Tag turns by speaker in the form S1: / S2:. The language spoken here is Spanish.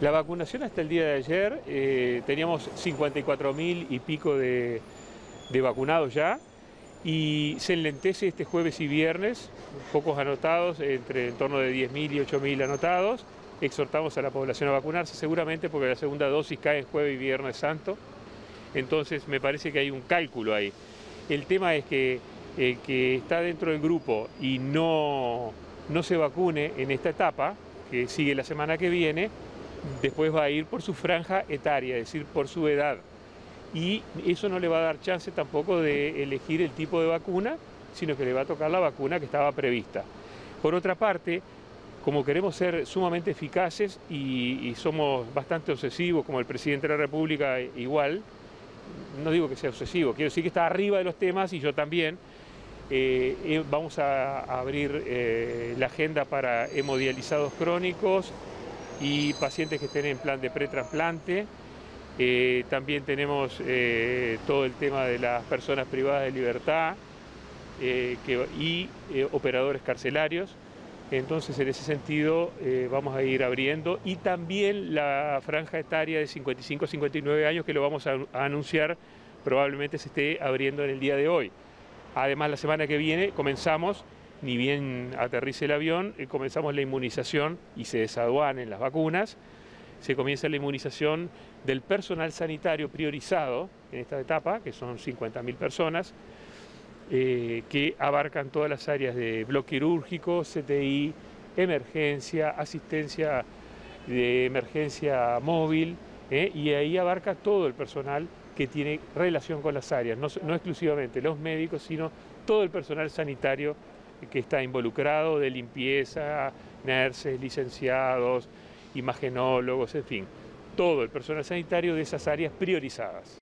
S1: La vacunación hasta el día de ayer, eh, teníamos 54 mil y pico de, vacunados ya y se enlentece este jueves y viernes, pocos anotados, entre en torno de 10.000 y 8.000 anotados. Exhortamos a la población a vacunarse seguramente porque la segunda dosis cae en jueves y viernes santo, entonces me parece que hay un cálculo ahí. El tema es que el que está dentro del grupo y no, no se vacune en esta etapa, que sigue la semana que viene, después va a ir por su franja etaria, es decir, por su edad. Y eso no le va a dar chance tampoco de elegir el tipo de vacuna, sino que le va a tocar la vacuna que estaba prevista. Por otra parte, como queremos ser sumamente eficaces y, somos bastante obsesivos, como el presidente de la República igual, no digo que sea obsesivo, quiero decir que está arriba de los temas y yo también, eh, eh, vamos a, abrir eh, la agenda para hemodializados crónicos, y pacientes que estén en plan de pretrasplante. Eh, también tenemos eh, todo el tema de las personas privadas de libertad eh, y operadores carcelarios. Entonces, en ese sentido, vamos a ir abriendo. Y también la franja etaria de 55 a 59 años, que lo vamos a anunciar, probablemente se esté abriendo en el día de hoy. Además, la semana que viene comenzamos ni bien aterrice el avión, eh, comenzamos la inmunización y se desaduanen las vacunas, se comienza la inmunización del personal sanitario priorizado en esta etapa, que son 50.000 personas, eh, que abarcan todas las áreas de bloque quirúrgico, CTI, emergencia, asistencia de emergencia móvil, eh, y ahí abarca todo el personal que tiene relación con las áreas, no exclusivamente los médicos, sino todo el personal sanitario que está involucrado de limpieza, nurses, licenciados, imagenólogos, en fin, todo el personal sanitario de esas áreas priorizadas.